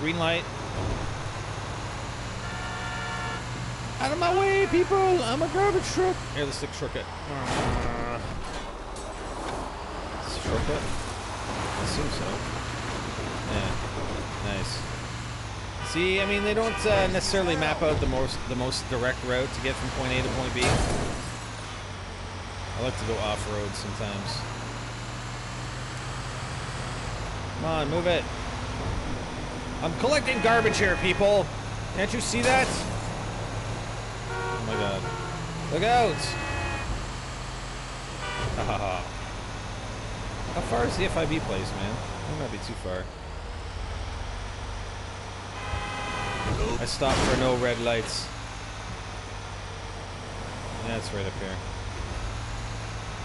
Green light. Out of my way, people! I'm a garbage truck. Here, let's take shortcut. Uh, shortcut? I assume so. Yeah. Nice. See, I mean, they don't uh, necessarily map out the most the most direct route to get from point A to point B. I like to go off road sometimes. Come on, move it. I'm collecting garbage here, people. Can't you see that? Oh my god. Look out! How far is the FIB place, man? It might be too far. I stopped for no red lights. That's right up here.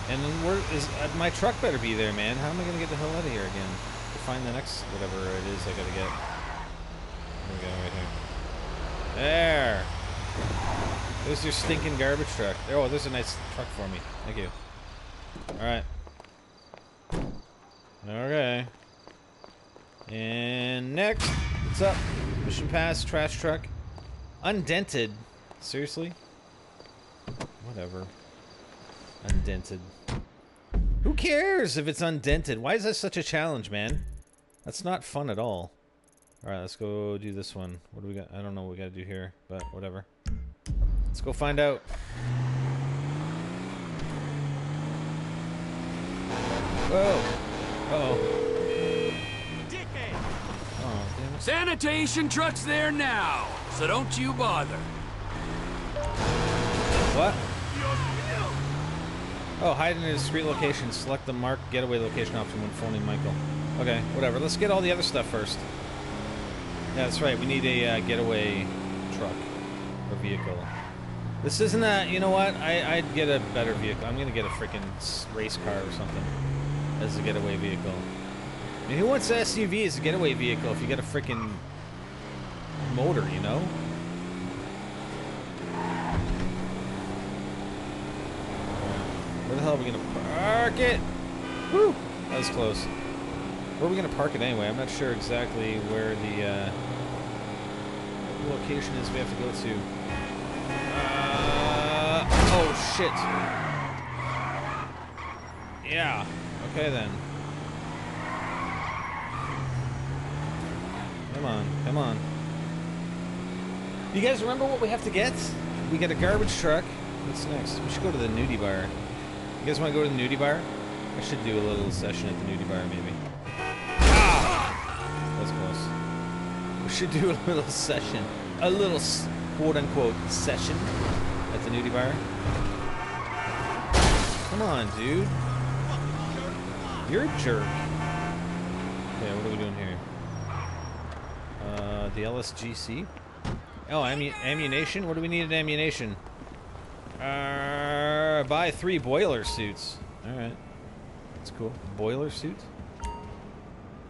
And then where is uh, my truck better be there, man? How am I gonna get the hell out of here again? To find the next whatever it is I gotta get. There we go, right here. There. There's your stinking garbage truck. Oh, there's a nice truck for me. Thank you. All right. Okay. And next, what's up? Mission pass, trash truck. Undented. Seriously? Whatever. Undented. Who cares if it's undented? Why is that such a challenge, man? That's not fun at all. Alright, let's go do this one. What do we got? I don't know what we gotta do here, but whatever. Let's go find out. Whoa. Uh-oh. Oh, damn it. Sanitation truck's there now, so don't you bother. What? Oh, hide in a discreet location. Select the marked getaway location option when phoning Michael. Okay, whatever. Let's get all the other stuff first. That's right. We need a uh, getaway truck or vehicle. This isn't a. You know what? I, I'd get a better vehicle. I'm gonna get a freaking race car or something as a getaway vehicle. I mean, who wants an SUV as a getaway vehicle if you got a freaking motor? You know. Where the hell are we gonna park it? Woo! That was close. Where are we gonna park it anyway? I'm not sure exactly where the uh, location is we have to go to. Uh, oh shit! Yeah. Okay then. Come on, come on. You guys remember what we have to get? We get a garbage truck. What's next? We should go to the nudie bar. You guys want to go to the nudie bar? I should do a little session at the nudie bar, maybe. That's close. We should do a little session. A little quote-unquote session at the nudie bar. Come on, dude. You're a jerk. Okay, what are we doing here? Uh, the LSGC? Oh, ammu Ammu-Nation? What do we need in Ammu-Nation? Uh, buy three boiler suits. Alright. That's cool. Boiler suit?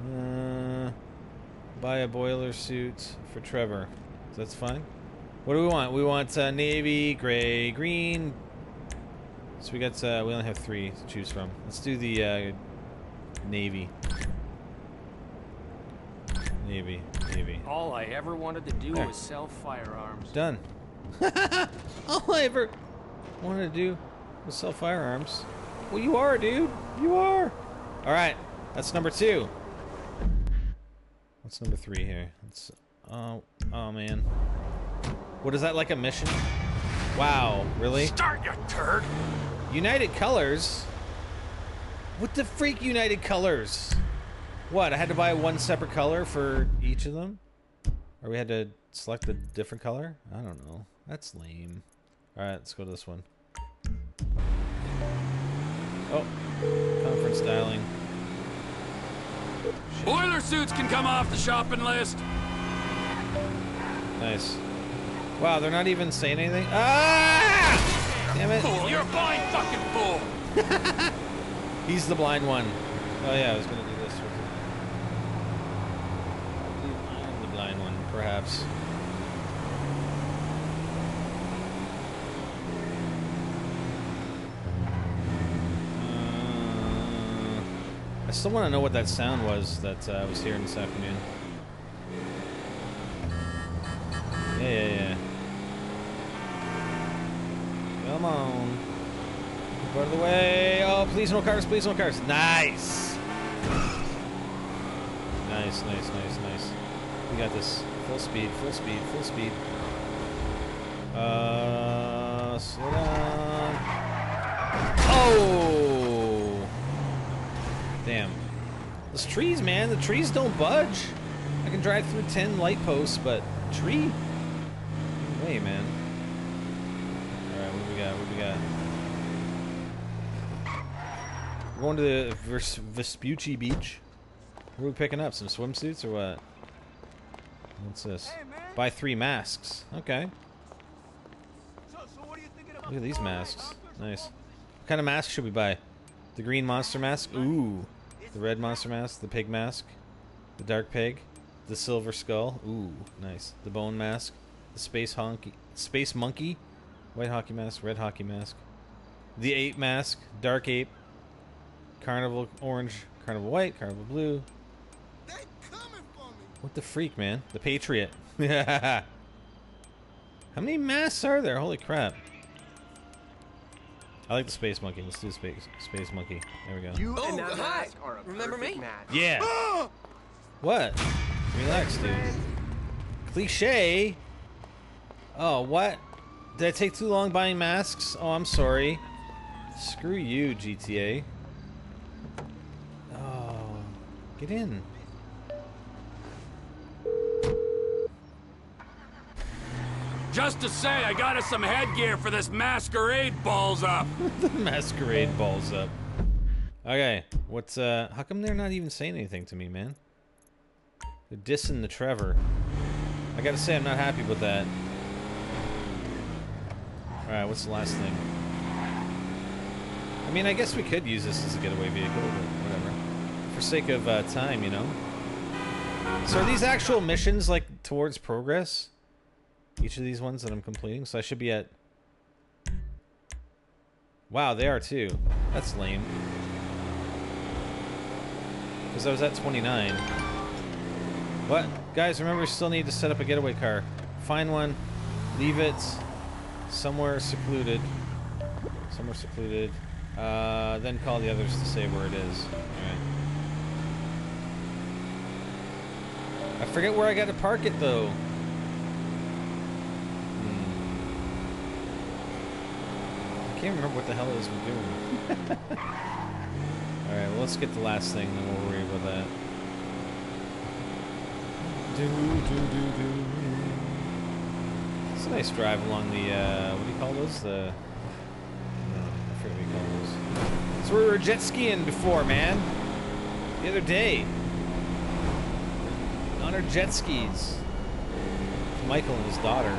Uh, buy a boiler suit for Trevor. That's fine. What do we want? We want uh, navy, gray, green. So we got, uh, we only have three to choose from. Let's do the uh, navy. Navy, navy. All I ever wanted to do There. was sell firearms. Done. All I ever wanted to do was sell firearms. Well, you are, dude. You are. All right, that's number two. What's number three here? It's oh, oh man. What is that like a mission? Wow, really? Start, your turd! United Colors? What the freak United Colors? What, I had to buy one separate color for each of them? Or we had to select a different color? I don't know. That's lame. Alright, let's go to this one. Oh, conference dialing. Boiler suits can come off the shopping list. Nice. Wow, they're not even saying anything? Ah! Damn it. Fool, you're a blind fucking fool. He's the blind one. Oh yeah, I was gonna do this. I'm the blind one, perhaps. still want to know what that sound was that uh, I was hearing this afternoon. Yeah, yeah, yeah. Come on. Out of the way. Oh, please no cars, please no cars. Nice. Nice, nice, nice, nice. We got this. Full speed, full speed, full speed. Uh, slow down. Oh! Damn. Those trees, man. The trees don't budge. I can drive through 10 light posts, but tree? No way, man. Alright, what do we got? What do we got? We're going to the Ves- Vespucci Beach. What are we picking up? Some swimsuits or what? What's this? Buy three masks. Okay. Look at these masks. Nice. What kind of mask should we buy? The green monster mask? Ooh. The red monster mask? The pig mask? The dark pig? The silver skull? Ooh, nice. The bone mask? The space honky space monkey? White hockey mask, red hockey mask. The ape mask, dark ape. Carnival orange, carnival white, carnival blue. What the freak, man? The Patriot. How many masks are there? Holy crap. I like the space monkey. Let's do space space monkey. There we go. You Oh, and that hi. mask are a Remember perfect me? Match. Yeah. what? Relax, dude. Cliche. Oh, what? Did I take too long buying masks? Oh, I'm sorry. Screw you, GTA. Oh, get in. Just to say, I got us some headgear for this masquerade balls up. the masquerade balls up. Okay, what's uh? How come they're not even saying anything to me, man? They're dissing the Trevor. I gotta say, I'm not happy with that. All right, what's the last thing? I mean, I guess we could use this as a getaway vehicle, but whatever. For sake of uh, time, you know. So are these actual missions like towards progress? Each of these ones that I'm completing, so I should be at Wow, they are too. That's lame. Because I was at 29. What? Guys, remember we still need to set up a getaway car. Find one, leave it somewhere secluded. Somewhere secluded. Uh, then call the others to say where it is. Alright. I forget where I got to park it though. Hmm. I can't remember what the hell is we're doing. Alright, well, let's get the last thing, then we'll worry about that. Do, do, do, do. It's a nice drive along the, uh, what do you call those? The, no, I forget what you call those. That's where we were jet skiing before, man. The other day. On our jet skis. Michael and his daughter.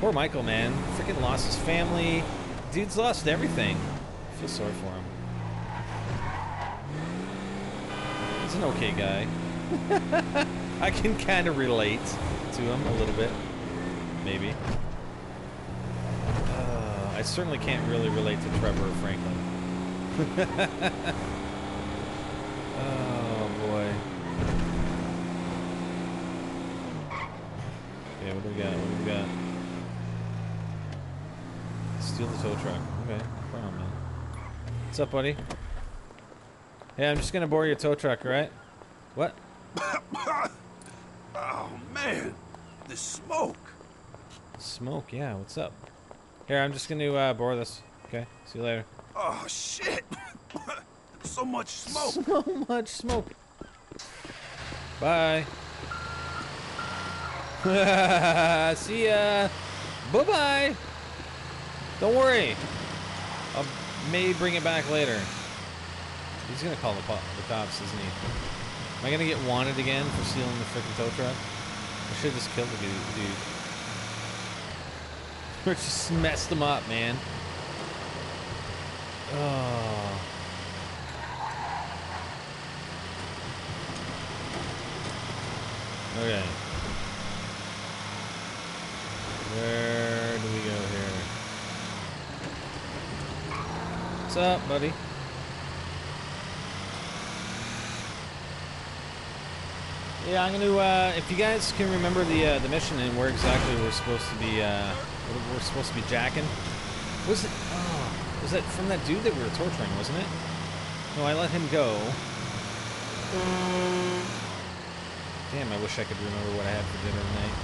Poor Michael, man. Freaking lost his family. Dude's lost everything. I feel sorry for him. He's an okay guy. I can kind of relate to him a little bit. Maybe. Uh, I certainly can't really relate to Trevor or Franklin. oh, boy. Okay, what do we got? What do we got? Steal the tow truck. Okay, no problem, man. What's up, buddy? Hey, I'm just gonna borrow your tow truck, right? What? Oh, man. The smoke. Smoke, yeah, what's up? Here, I'm just gonna uh, borrow this. Okay, see you later. Oh, shit. so much smoke. So much smoke. Bye. see ya. Bye bye. Don't worry. I may bring it back later. He's gonna call the, po- the cops, isn't he? Am I gonna get wanted again for stealing the freaking tow truck? I should have just killed the dude. Or just messed him up, man. Oh. Okay. Where do we go here? What's up, buddy? Yeah, I'm gonna. Uh, if you guys can remember the uh, the mission and where exactly we're supposed to be, uh, we're supposed to be jacking. Was it? Oh, was that from that dude that we were torturing, wasn't it? No, I let him go. Damn, I wish I could remember what I had for dinner tonight.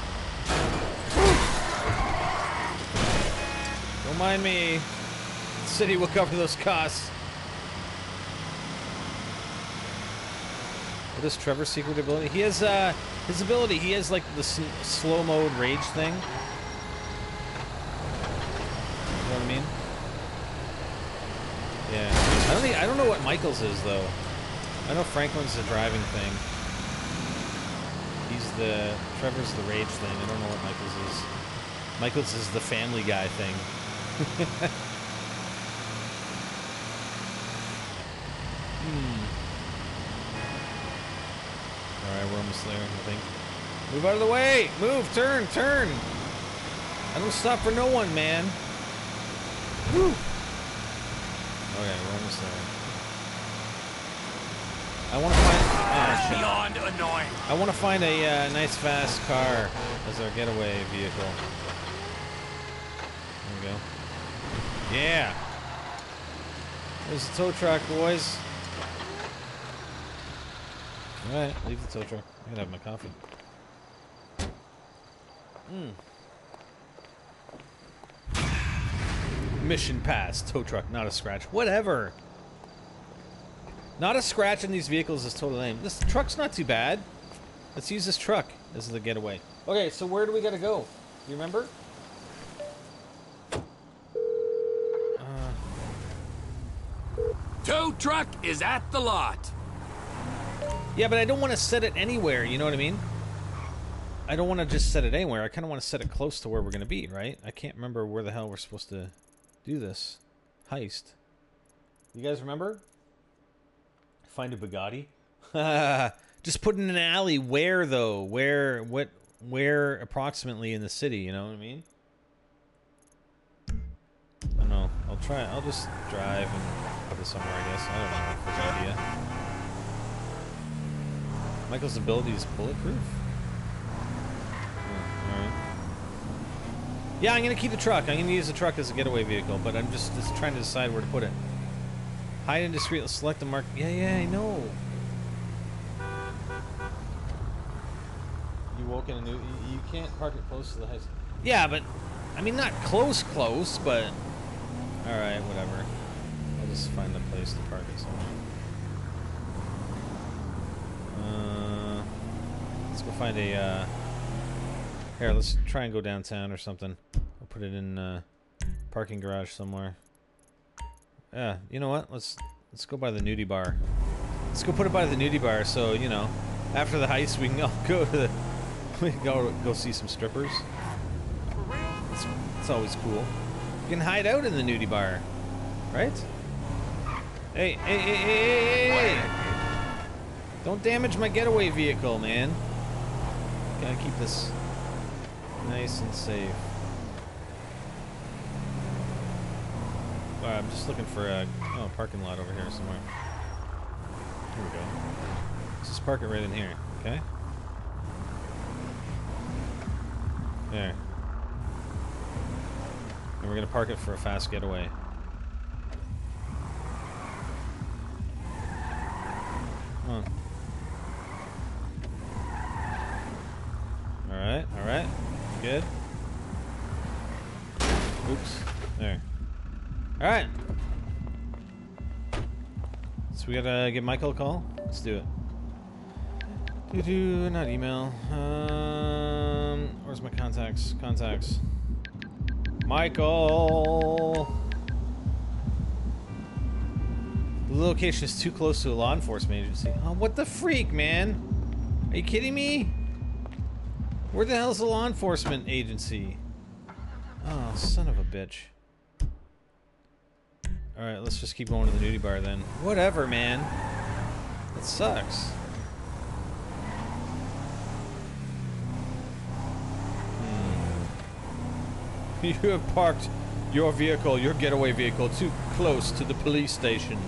Don't mind me. City will cover those costs. What is Trevor's secret ability? He has, uh, his ability, he has, like, the slow mode rage thing. You know what I mean? Yeah. I don't think, I don't know what Michael's is, though. I know Franklin's the driving thing. He's the, Trevor's the rage thing. I don't know what Michael's is. Michael's is the family guy thing. hmm. Alright, we're almost there, I think. Move out of the way! Move! Turn! Turn! I don't stop for no one, man. Whew. Okay, we're almost there. I want to find. Oh, beyond annoying. I want to find a uh, nice fast car as our getaway vehicle. There we go. Yeah. There's the tow truck, boys. All right, leave the tow truck. I gotta have my coffee. Hmm. Mission passed. Tow truck, not a scratch. Whatever. Not a scratch in these vehicles is total lame. This truck's not too bad. Let's use this truck as the getaway. Okay, so where do we gotta go? You remember? Tow truck is at the lot. Yeah, but I don't want to set it anywhere. You know what I mean? I don't want to just set it anywhere. I kind of want to set it close to where we're gonna be, right? I can't remember where the hell we're supposed to do this heist. You guys remember? Find a Bugatti. just put in an alley. Where though? Where? What? Where approximately in the city? You know what I mean? I don't know. I'll try. I'll just drive and put it somewhere. I guess. I don't know. Good idea. Michael's ability is bulletproof. Yeah, all right. Yeah, I'm gonna keep the truck. I'm gonna use the truck as a getaway vehicle, but I'm just, just trying to decide where to put it. Hide and discreet. Select the mark. Yeah, yeah, I know. You woke in a new. You, you can't park it close to the house. Yeah, but I mean not close, close, but all right, whatever. I'll just find a place to park it somewhere. Uh, let's go find a. Uh, here, let's try and go downtown or something. I'll put it in uh, parking garage somewhere. Yeah, you know what? Let's let's go by the nudie bar. Let's go put it by the nudie bar. So you know, after the heist, we can all go to the we can go go see some strippers. It's, it's always cool. You can hide out in the nudie bar, right? Hey, hey, hey, hey, hey, hey! Don't damage my getaway vehicle, man. Gotta keep this nice and safe. I'm just looking for a oh, parking lot over here somewhere. Here we go. Let's just park it right in here, okay? There. And we're gonna park it for a fast getaway. Good. Oops. There. Alright. So we gotta give Michael a call? Let's do it. Do do not email. Um where's my contacts? Contacts. Michael The location is too close to a law enforcement agency. Oh, what the freak, man? Are you kidding me? Where the hell's the law enforcement agency? Oh, son of a bitch. Alright, let's just keep going to the nudie bar then. Whatever, man. That sucks. Hmm. You have parked your vehicle, your getaway vehicle, too close to the police station.